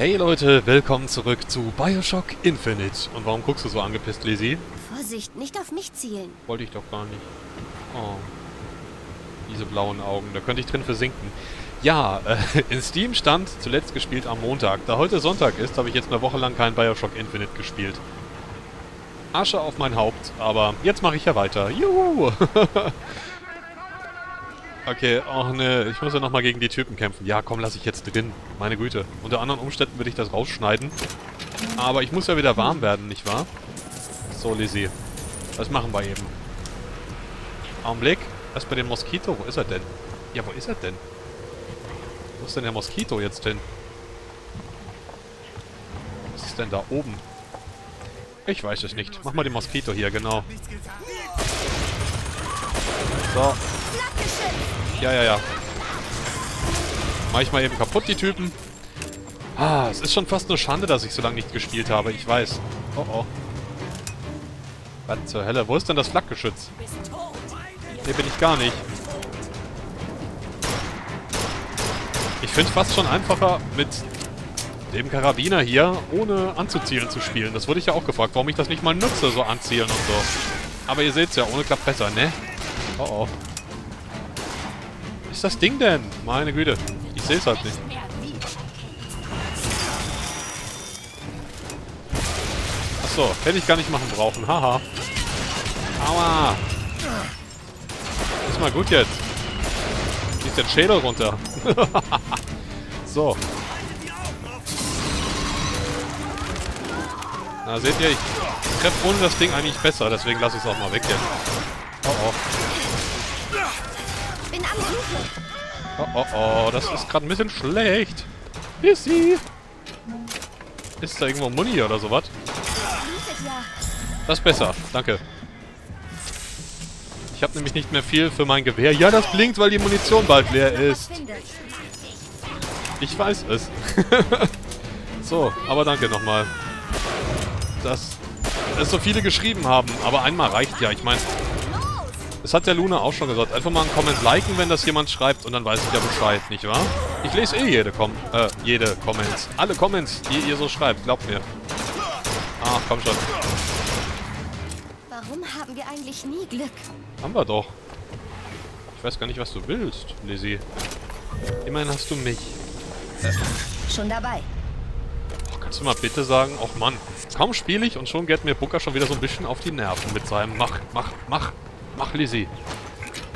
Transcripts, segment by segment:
Hey Leute, willkommen zurück zu Bioshock Infinite. Und warum guckst du so angepisst, Lizzie? Vorsicht, nicht auf mich zielen. Wollte ich doch gar nicht. Oh. Diese blauen Augen, da könnte ich drin versinken. Ja, äh, in Steam stand zuletzt gespielt am Montag. Da heute Sonntag ist, habe ich jetzt eine Woche lang kein Bioshock Infinite gespielt. Asche auf mein Haupt, aber jetzt mache ich ja weiter. Juhu! okay, ach ne, ich muss ja nochmal gegen die Typen kämpfen. Ja, komm, lass ich jetzt drin. Meine Güte. Unter anderen Umständen würde ich das rausschneiden. Aber ich muss ja wieder warm werden, nicht wahr? So, Lizzie. Das machen wir eben. Augenblick. Was bei dem Moskito? Wo ist er denn? Ja, wo ist er denn? Wo ist denn der Moskito jetzt hin? Was ist denn da oben? Ich weiß es nicht. Mach mal den Moskito hier, genau. So. Ja, ja, ja. Mach ich mal eben kaputt, die Typen. Ah, es ist schon fast eine Schande, dass ich so lange nicht gespielt habe. Ich weiß. Oh, oh. Was zur Hölle? Wo ist denn das Flakgeschütz? Hier bin ich gar nicht. Ich finde es fast schon einfacher, mit dem Karabiner hier ohne anzuzielen zu spielen. Das wurde ich ja auch gefragt, warum ich das nicht mal nutze, so anzielen und so. Aber ihr seht es ja, ohne klappt besser, ne? Oh oh. Ist das Ding denn? Meine Güte. Ich sehe es halt nicht. Achso, hätte ich gar nicht machen brauchen. Haha. Aua. Ist mal gut jetzt. Schießt der Schädel runter. so. Na, seht ihr, ich treffe ohne das Ding eigentlich besser, deswegen lasse ich es auch mal weg jetzt. Oh oh. Bin am Suchen. Oh oh oh, das ist gerade ein bisschen schlecht. Missy! Ist da irgendwo Muni oder sowas? Das ist besser, danke. Ich habe nämlich nicht mehr viel für mein Gewehr. Ja, das blinkt, weil die Munition bald leer ist. Ich weiß es. so, aber danke nochmal. Dass es so viele geschrieben haben. Aber einmal reicht ja. Ich meine, das hat der Luna auch schon gesagt. Einfach mal einen Comment liken, wenn das jemand schreibt. Und dann weiß ich ja Bescheid, nicht wahr? Ich lese eh jede Com äh, jede Comments. Alle Comments, die ihr so schreibt. Glaubt mir. Ach, komm schon. Warum haben wir eigentlich nie Glück? Haben wir doch. Ich weiß gar nicht, was du willst, Lizzie. Immerhin hast du mich. Schon dabei. Kannst du mal bitte sagen, och Mann, kaum spiele ich und schon geht mir Booker schon wieder so ein bisschen auf die Nerven mit seinem Mach, mach, mach, mach, Lizzie.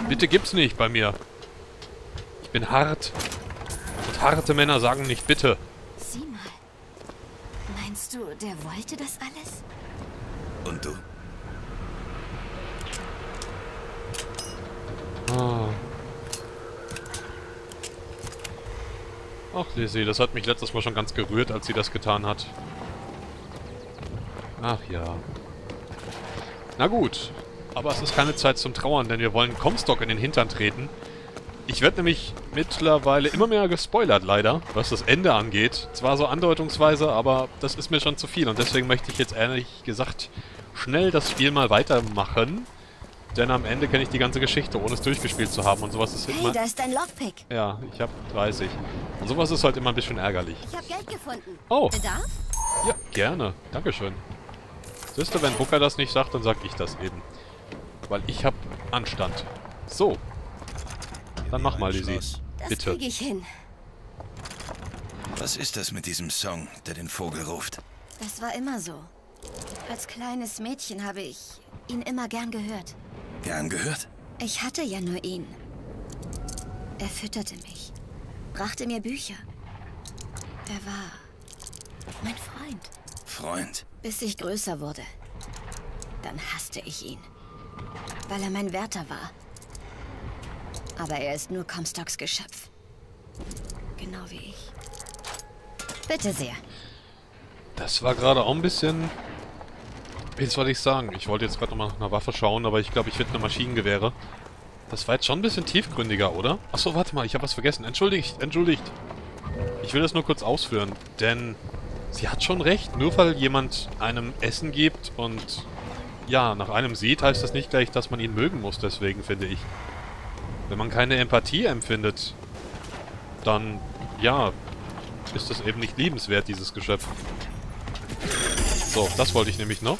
Bitte gibt's nicht bei mir. Ich bin hart. Und harte Männer sagen nicht bitte. Sieh mal. Meinst du, der wollte das alles? Und du? Ah. Ach, Lizzie, das hat mich letztes Mal schon ganz gerührt, als sie das getan hat. Ach ja. Na gut. Aber es ist keine Zeit zum Trauern, denn wir wollen Comstock in den Hintern treten. Ich werde nämlich mittlerweile immer mehr gespoilert, leider, was das Ende angeht. Zwar so andeutungsweise, aber das ist mir schon zu viel. Und deswegen möchte ich jetzt ehrlich gesagt schnell das Spiel mal weitermachen. Denn am Ende kenne ich die ganze Geschichte, ohne es durchgespielt zu haben. Und sowas ist Hey, immer... da ist dein Lockpick. Ja, ich habe 30. Und sowas ist halt immer ein bisschen ärgerlich. Ich habe Geld gefunden. Oh. Bedarf? Ja, gerne. Dankeschön. Siehst du, wenn Booker das nicht sagt, dann sag ich das eben. Weil ich hab Anstand. So. Dann mach mal, Lizzie. Schloss. Das Bitte. kriege ich hin. Was ist das mit diesem Song, der den Vogel ruft? Das war immer so. Als kleines Mädchen habe ich ihn immer gern gehört. Gern gehört? Ich hatte ja nur ihn. Er fütterte mich, brachte mir Bücher. Er war mein Freund, Freund. bis ich größer wurde. Dann hasste ich ihn, weil er mein Wärter war. Aber er ist nur Comstocks Geschöpf. Genau wie ich. Bitte sehr. Das war gerade auch ein bisschen... Wie soll ich sagen? Ich wollte jetzt gerade nochmal nach einer Waffe schauen, aber ich glaube, ich finde eine Maschinengewehre. Das war jetzt schon ein bisschen tiefgründiger, oder? Achso, warte mal, ich habe was vergessen. Entschuldigt, entschuldigt. Ich will das nur kurz ausführen, denn sie hat schon recht. Nur weil jemand einem Essen gibt und ja, nach einem sieht, heißt das nicht gleich, dass man ihn mögen muss, deswegen finde ich. Wenn man keine Empathie empfindet, dann, ja, ist es eben nicht liebenswert, dieses Geschöpf. So, das wollte ich nämlich noch.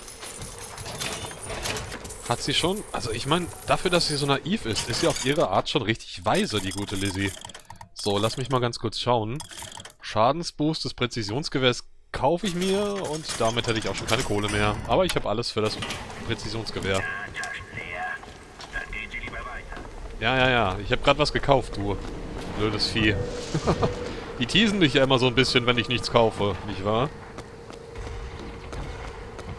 Hat sie schon... Also ich meine, dafür, dass sie so naiv ist, ist sie auf ihre Art schon richtig weise, die gute Lizzie. So, lass mich mal ganz kurz schauen. Schadensboost des Präzisionsgewehrs kaufe ich mir und damit hätte ich auch schon keine Kohle mehr. Aber ich habe alles für das Präzisionsgewehr. Ja, ja, ja. Ich habe gerade was gekauft, du. Blödes Vieh. Die teasen dich ja immer so ein bisschen, wenn ich nichts kaufe, nicht wahr?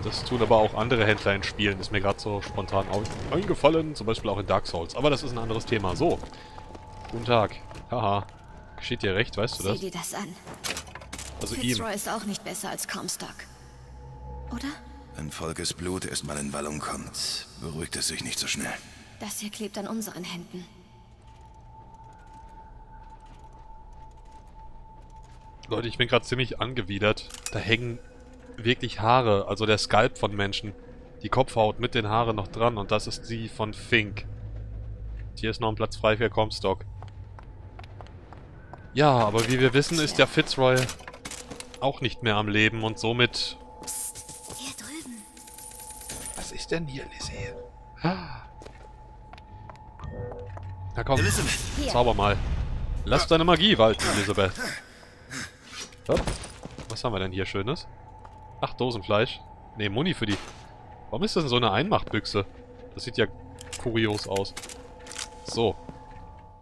Das tun aber auch andere Händler in Spielen. Ist mir gerade so spontan eingefallen. Zum Beispiel auch in Dark Souls. Aber das ist ein anderes Thema. So. Guten Tag. Haha. Geschieht dir recht, weißt du das? Sieh dir das an. Also ihm. Fitzroy ist auch nicht besser als Comstock. Oder? Wenn Volkes Blut erstmal in Wallung kommt, beruhigt es sich nicht so schnell. Das hier klebt an unseren Händen. Leute, ich bin gerade ziemlich angewidert. Da hängen wirklich Haare, also der Skalp von Menschen. Die Kopfhaut mit den Haaren noch dran und das ist die von Fink. Hier ist noch ein Platz frei für Comstock. Ja, aber wie wir wissen, ist der Fitzroy auch nicht mehr am Leben und somit... Hier drüben. Was ist denn hier, Lizzie? Ah. Na komm, Elizabeth! Zauber mal. Lass deine Magie walten, Elisabeth. Hopp. Was haben wir denn hier Schönes? Ach, Dosenfleisch. Ne, Muni für die... Warum ist das denn so eine Einmachbüchse? Das sieht ja kurios aus. So.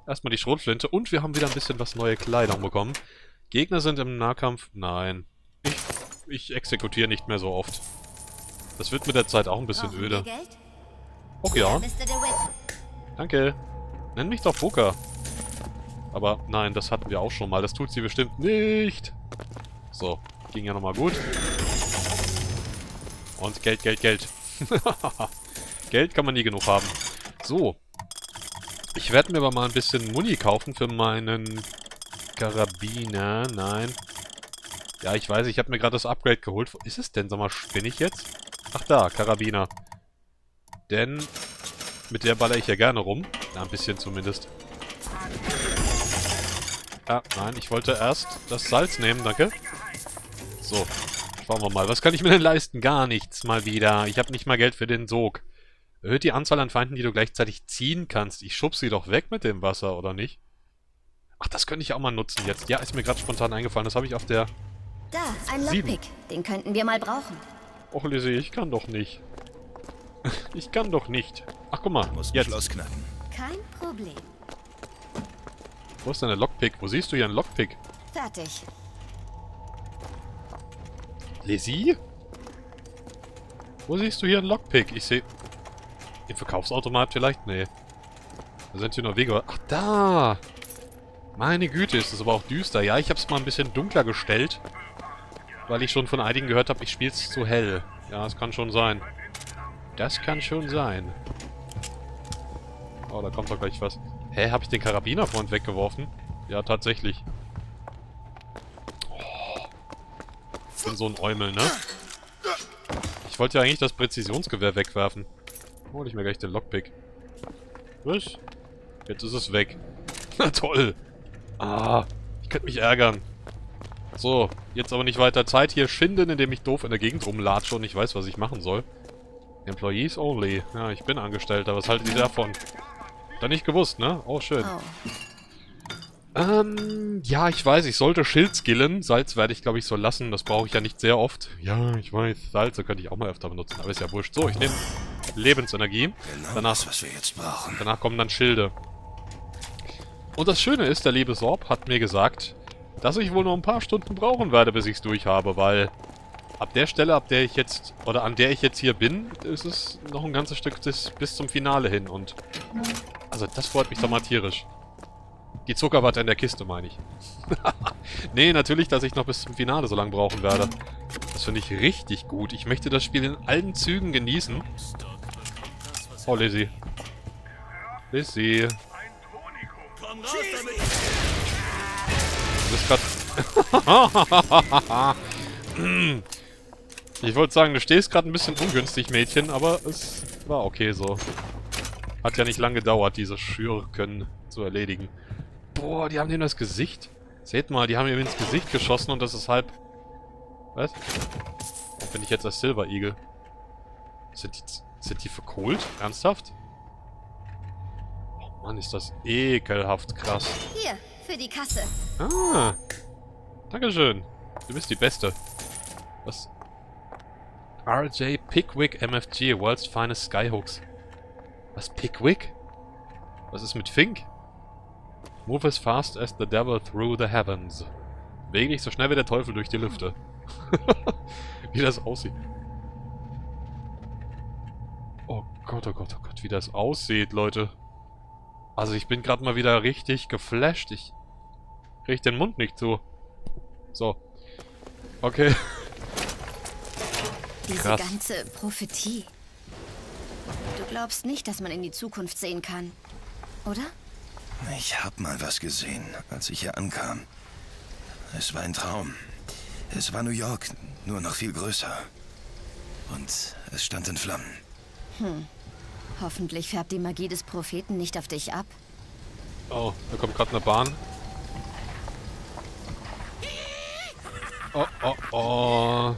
Erstmal die Schrotflinte und wir haben wieder ein bisschen was neue Kleidung bekommen. Gegner sind im Nahkampf... Nein. Ich, ich exekutiere nicht mehr so oft. Das wird mit der Zeit auch ein bisschen Brauchen öde. Och ja. Danke. Nenn mich doch Booker. Aber nein, das hatten wir auch schon mal. Das tut sie bestimmt nicht. So, ging ja nochmal gut. Und Geld, Geld, Geld. Geld kann man nie genug haben. So. Ich werde mir aber mal ein bisschen Muni kaufen für meinen Karabiner. Nein. Ja, ich weiß, ich habe mir gerade das Upgrade geholt. Ist es denn? Sag mal, spinne ich jetzt? Ach da, Karabiner. Denn mit der baller ich ja gerne rum. Na, ein bisschen zumindest. Ah, nein, ich wollte erst das Salz nehmen, danke. So, schauen wir mal. Was kann ich mir denn leisten? Gar nichts mal wieder. Ich habe nicht mal Geld für den Sog. Erhöht die Anzahl an Feinden, die du gleichzeitig ziehen kannst. Ich schub sie doch weg mit dem Wasser, oder nicht? Ach, das könnte ich auch mal nutzen jetzt. Ja, ist mir gerade spontan eingefallen. Das habe ich auf der... Da, ein. Lockpick. Den könnten wir mal brauchen. Och, Lizzie, ich kann doch nicht. ich kann doch nicht. Ach, guck mal. Muss Jetzt. Schloss knacken. Kein Problem. Wo ist denn der Lockpick? Wo siehst du hier einen Lockpick? Fertig. Lizzie? Wo siehst du hier einen Lockpick? Ich sehe... Im Verkaufsautomat vielleicht? Nee. Da sind hier nur Wege. Ach, da! Meine Güte, ist das aber auch düster. Ja, ich habe es mal ein bisschen dunkler gestellt. Weil ich schon von einigen gehört habe, ich spiele es zu hell. Ja, das kann schon sein. Das kann schon sein. Oh, da kommt doch gleich was. Hä, habe ich den Karabiner vorhin weggeworfen? Ja, tatsächlich. Oh. Ich bin so ein Eumel, ne? Ich wollte ja eigentlich das Präzisionsgewehr wegwerfen. Hol ich mir gleich den Lockpick. Was? Jetzt ist es weg. Na toll. Ah, ich könnte mich ärgern. So, jetzt aber nicht weiter Zeit hier schinden, indem ich doof in der Gegend rumlatsche und nicht weiß, was ich machen soll. Employees only. Ja, ich bin Angestellter. Was haltet ihr davon? Da nicht gewusst, ne? Oh, schön. Oh, Ähm, ja, ich weiß, ich sollte Schild skillen. Salz werde ich, glaube ich, so lassen. Das brauche ich ja nicht sehr oft. Ja, ich weiß, Salze könnte ich auch mal öfter benutzen, aber ist ja wurscht. So, ich nehme Lebensenergie. Genau Danach- was wir jetzt brauchen. Danach kommen dann Schilde. Und das Schöne ist, der liebe Sorb hat mir gesagt, dass ich wohl noch ein paar Stunden brauchen werde, bis ich es durch weil ab der Stelle, ab der ich jetzt, oder an der ich jetzt hier bin, ist es noch ein ganzes Stück bis, bis zum Finale hin und also das freut mich doch mal tierisch. Die Zuckerwatte in der Kiste, meine ich. nee, natürlich, dass ich noch bis zum Finale so lange brauchen werde. Das finde ich richtig gut. Ich möchte das Spiel in allen Zügen genießen. Oh, Lizzie. Lizzie. Du bist grad... ich wollte sagen, du stehst gerade ein bisschen ungünstig, Mädchen, aber es war okay so. Hat ja nicht lange gedauert, diese Schürken zu erledigen. Boah, die haben dem das Gesicht Seht mal, die haben ihm ins Gesicht geschossen und das ist halb... Was? Bin ich jetzt als Silver Eagle? Sind die, sind die verkohlt? Ernsthaft? Mann, ist das ekelhaft krass. Hier, für die Kasse. Ah. Dankeschön. Du bist die Beste. Was? RJ Pickwick MFG, World's Finest Skyhooks. Was, Pickwick? Was ist mit Fink? Move as fast as the devil through the heavens. Bewege dich so schnell wie der Teufel durch die Lüfte. wie das aussieht. Oh Gott, oh Gott, oh Gott, wie das aussieht, Leute. Also ich bin gerade mal wieder richtig geflasht. Ich krieg den Mund nicht zu. So. Okay. Diese Krass. ganze Prophetie. Du glaubst nicht, dass man in die Zukunft sehen kann, oder? Ich hab mal was gesehen, als ich hier ankam. Es war ein Traum. Es war New York, nur noch viel größer. Und es stand in Flammen. Hoffentlich färbt die Magie des Propheten nicht auf dich ab. Oh, da kommt gerade eine Bahn. Oh, oh, oh.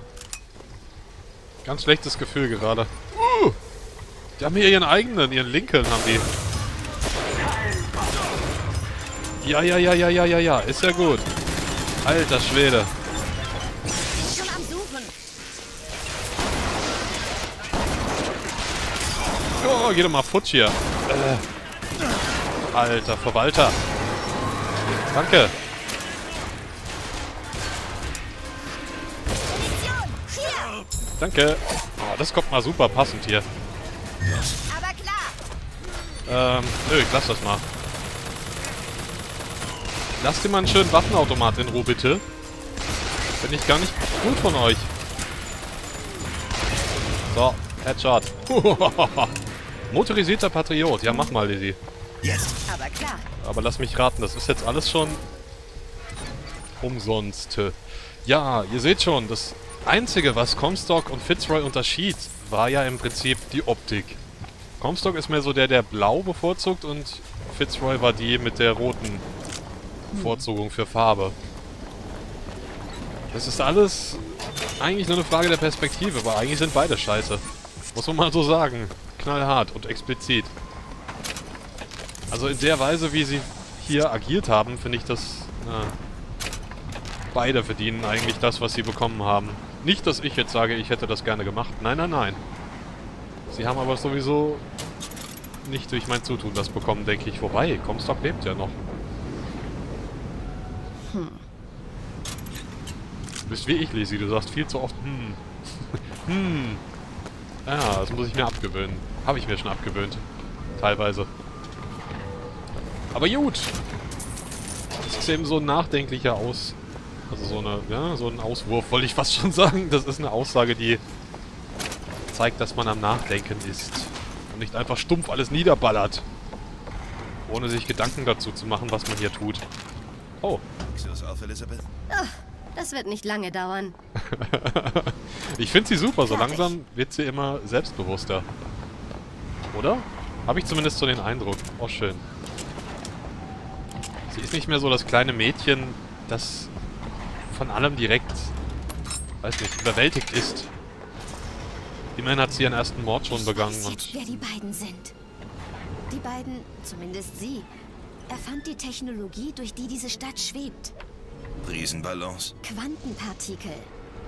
Ganz schlechtes Gefühl gerade. Uh, die haben hier ihren eigenen, ihren Lincoln haben die. Ja, ja, ja, ja, ja, ja, ja. Ist ja gut. Alter Schwede. Geh doch mal futsch hier. Äh. Alter, Verwalter. Danke. Danke. Oh, das kommt mal super passend hier. Ähm, nö, ich lass das mal. Lasst dir mal einen schönen Waffenautomat in Ruhe, bitte. Bin ich gar nicht gut von euch. So, Headshot. Motorisierter Patriot. Ja, mach mal, Lizzie. Jetzt. Aber klar. Aber lass mich raten, das ist jetzt alles schon umsonst. Ja, ihr seht schon, das Einzige, was Comstock und Fitzroy unterschied, war ja im Prinzip die Optik. Comstock ist mehr so der, der blau bevorzugt und Fitzroy war die mit der roten Bevorzugung für Farbe. Das ist alles eigentlich nur eine Frage der Perspektive, weil eigentlich sind beide scheiße. Muss man mal so sagen. Knallhart und explizit. Also in der Weise, wie sie hier agiert haben, finde ich das... Na, beide verdienen eigentlich das, was sie bekommen haben. Nicht, dass ich jetzt sage, ich hätte das gerne gemacht. Nein, nein, nein. Sie haben aber sowieso nicht durch mein Zutun das bekommen, denke ich. Wobei, Comstock lebt ja noch. Du bist wie ich, Lizzie. Du sagst viel zu oft, hm. hm. Ja, das muss ich mir abgewöhnen. Habe ich mir schon abgewöhnt. Teilweise. Aber gut. Das ist eben so ein nachdenklicher Aus... Also so eine, ja, so ein Auswurf, wollte ich fast schon sagen. Das ist eine Aussage, die zeigt, dass man am Nachdenken ist. Und nicht einfach stumpf alles niederballert. Ohne sich Gedanken dazu zu machen, was man hier tut. Oh, du das auf, Elizabeth? Das wird nicht lange dauern. ich finde sie super. So langsam wird sie immer selbstbewusster. Oder? Habe ich zumindest so den Eindruck. Oh, schön. Sie ist nicht mehr so das kleine Mädchen, das von allem direkt, weiß nicht, überwältigt ist. Immerhin hat sie ihren ersten Mord schon Ich begangen weiß jetzt, und... wer die beiden sind. Die beiden, zumindest sie, erfand die Technologie, durch die diese Stadt schwebt. Riesenballons. Quantenpartikel,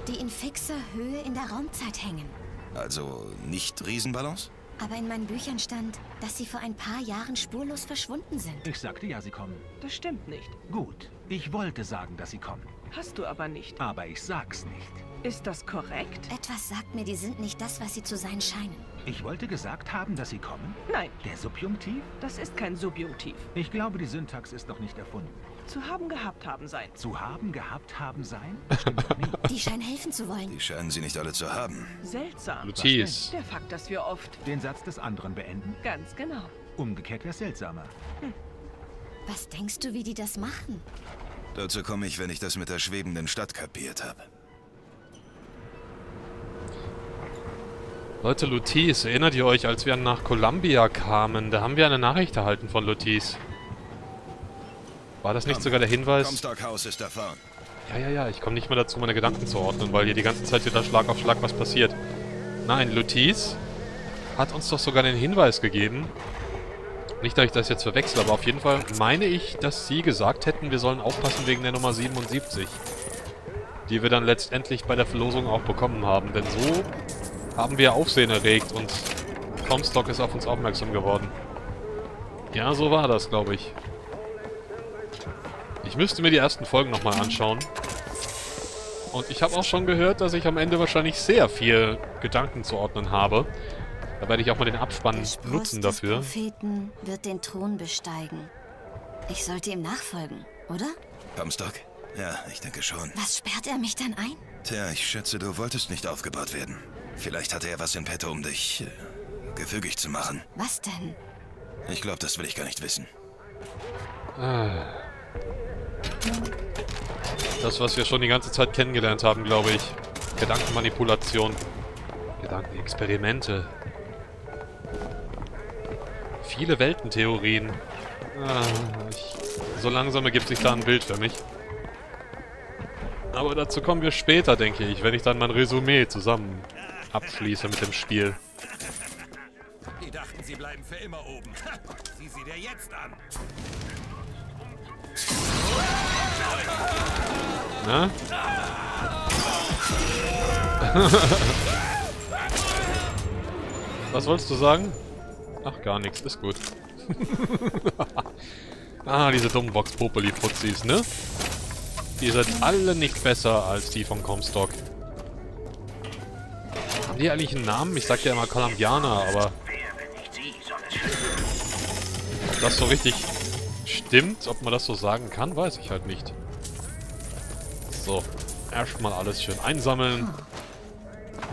die in fixer Höhe in der Raumzeit hängen. Also nicht Riesenballons? Aber in meinen Büchern stand, dass sie vor ein paar Jahren spurlos verschwunden sind. Ich sagte ja, sie kommen. Das stimmt nicht. Gut. Ich wollte sagen, dass sie kommen. Hast du aber nicht. Aber ich sag's nicht. Ist das korrekt? Etwas sagt mir, die sind nicht das, was sie zu sein scheinen. Ich wollte gesagt haben, dass sie kommen. Nein, Der Subjunktiv? das ist kein Subjunktiv. Ich glaube, die Syntax ist noch nicht erfunden. Zu haben gehabt haben sein. Zu haben, gehabt, haben, sein? Die scheinen helfen zu wollen. Die scheinen sie nicht alle zu haben. Seltsam. Lutis. Der Fakt, dass wir oft... Den Satz des anderen beenden. Ganz genau. Umgekehrt wäre seltsamer. Was denkst du, wie die das machen? Dazu komme ich, wenn ich das mit der schwebenden Stadt kapiert habe. Leute, Lutis, erinnert ihr euch, als wir nach Columbia kamen? Da haben wir eine Nachricht erhalten von Lutis. War das nicht sogar der Hinweis? Ist. Ja, ja, ja, ich komme nicht mehr dazu, meine Gedanken zu ordnen, weil hier die ganze Zeit wieder Schlag auf Schlag was passiert. Nein, Lutis hat uns doch sogar den Hinweis gegeben. Nicht, dass ich das jetzt verwechsel, aber auf jeden Fall meine ich, dass sie gesagt hätten, wir sollen aufpassen wegen der Nummer 77. Die wir dann letztendlich bei der Verlosung auch bekommen haben. Denn so haben wir Aufsehen erregt und Comstock ist auf uns aufmerksam geworden. Ja, so war das, glaube ich. Ich müsste mir die ersten Folgen nochmal anschauen. Und ich habe auch schon gehört, dass ich am Ende wahrscheinlich sehr viel Gedanken zu ordnen habe. Da werde ich auch mal den Abspann Spross nutzen des dafür. Propheten wird den Thron besteigen. Ich sollte ihm nachfolgen, oder? Comstock? Ja, ich denke schon. Was sperrt er mich dann ein? Tja, ich schätze, du wolltest nicht aufgebaut werden. Vielleicht hatte er was in petto, um dich äh, gefügig zu machen. Was denn? Ich glaube, das will ich gar nicht wissen. Das, was wir schon die ganze Zeit kennengelernt haben, glaube ich. Gedankenmanipulation. Gedankenexperimente. Viele Weltentheorien. Ah, ich, so langsam ergibt sich da ein Bild für mich. Aber dazu kommen wir später, denke ich, wenn ich dann mein Resümee zusammen abschließe mit dem Spiel. Die dachten, sie bleiben für immer oben. Sieh sie dir jetzt an. Na? Was wolltest du sagen? Ach, gar nichts, ist gut. ah, diese dummen Vox Populi Fuzis, ne? Ihr seid alle nicht besser als die von Comstock. Haben die eigentlich einen Namen? Ich sag ja immer Columbianer, aber... Ob das so richtig stimmt, ob man das so sagen kann, weiß ich halt nicht. So, erstmal alles schön einsammeln.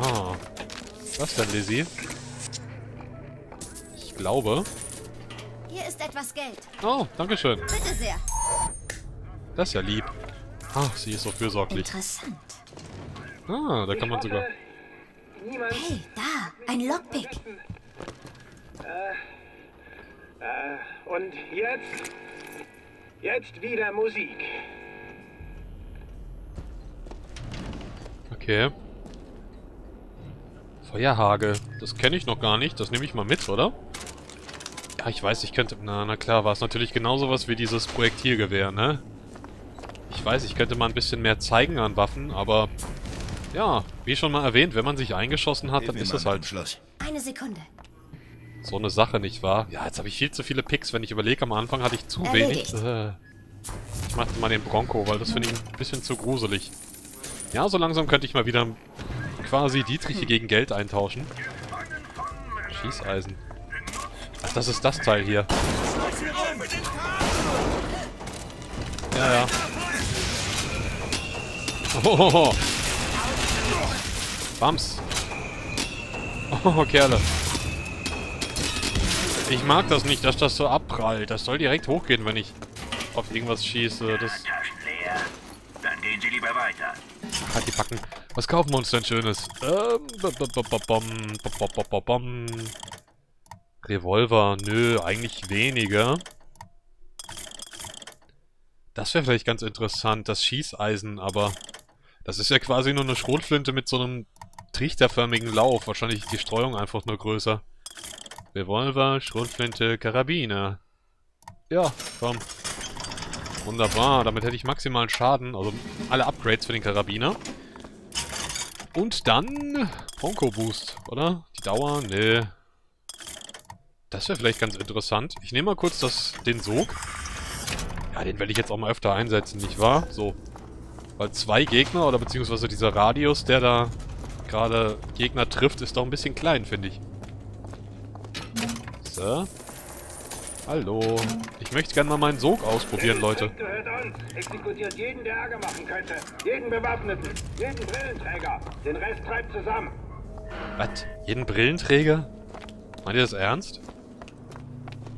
Ah. Was denn, Lizzie? Ich glaube... Hier ist etwas Geld. Oh, dankeschön. Bitte sehr. Das ist ja lieb. Ach, sie ist so fürsorglich. Interessant. Ah, da kann man sogar... Hey, da, ein Lockpick. Äh, und jetzt? Jetzt wieder Musik. Okay. Feuerhagel. Das kenne ich noch gar nicht. Das nehme ich mal mit, oder? Ja, ich weiß, ich könnte... Na, na klar, war es natürlich genauso was wie dieses Projektilgewehr, ne? Ich weiß, ich könnte mal ein bisschen mehr zeigen an Waffen, aber... Ja, wie schon mal erwähnt, wenn man sich eingeschossen hat, dann ist das halt dem Schloss. Eine Sekunde. so eine Sache, nicht wahr? Ja, jetzt habe ich viel zu viele Picks. Wenn ich überlege, am Anfang hatte ich zu wenig. Erledigt. Äh, ich mache mal den Bronco, weil das finde ich ein bisschen zu gruselig. Ja, so langsam könnte ich mal wieder quasi Dietriche gegen Geld eintauschen. Schießeisen. Ach, das ist das Teil hier. Ja, ja. Oh, Bams. Oh, Kerle. Ich mag das nicht, dass das so abprallt. Das soll direkt hochgehen, wenn ich auf irgendwas schieße. Das? Dann gehen Sie lieber weiter. Hat die Backen. Was kaufen wir uns denn Schönes? Ähm. Revolver, nö, eigentlich weniger. Das wäre vielleicht ganz interessant, das Schießeisen, aber das ist ja quasi nur eine Schrotflinte mit so einem trichterförmigen Lauf. Wahrscheinlich ist die Streuung einfach nur größer. Revolver, Schrotflinte, Karabiner. Ja, komm. Wunderbar, damit hätte ich maximalen Schaden, also alle Upgrades für den Karabiner. Und dann Bronco Boost, oder? Die Dauer? Nee. Das wäre vielleicht ganz interessant. Ich nehme mal kurz das, den Sog. Ja, den werde ich jetzt auch mal öfter einsetzen, nicht wahr? So. Weil zwei Gegner, oder beziehungsweise dieser Radius, der da gerade Gegner trifft, ist doch ein bisschen klein, finde ich. So. Hallo. Ich möchte gerne mal meinen Sog ausprobieren, Leute. Uns. Exekutiert jeden, der Ärger machen könnte. Jeden Bewaffneten. Jeden Brillenträger. Den Rest treibt zusammen. Was? Jeden Brillenträger? Meint ihr das ernst?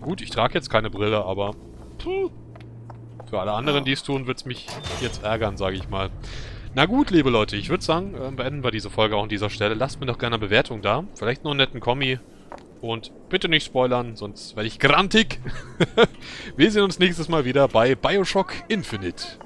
Gut, ich trage jetzt keine Brille, aber... Puh. Für alle anderen, die es tun, wird es mich jetzt ärgern, sage ich mal. Na gut, liebe Leute, ich würde sagen, äh, beenden wir diese Folge auch an dieser Stelle. Lasst mir doch gerne eine Bewertung da. Vielleicht noch einen netten Kommi. Und bitte nicht spoilern, sonst werde ich grantig. Wir sehen uns nächstes Mal wieder bei Bioshock Infinite.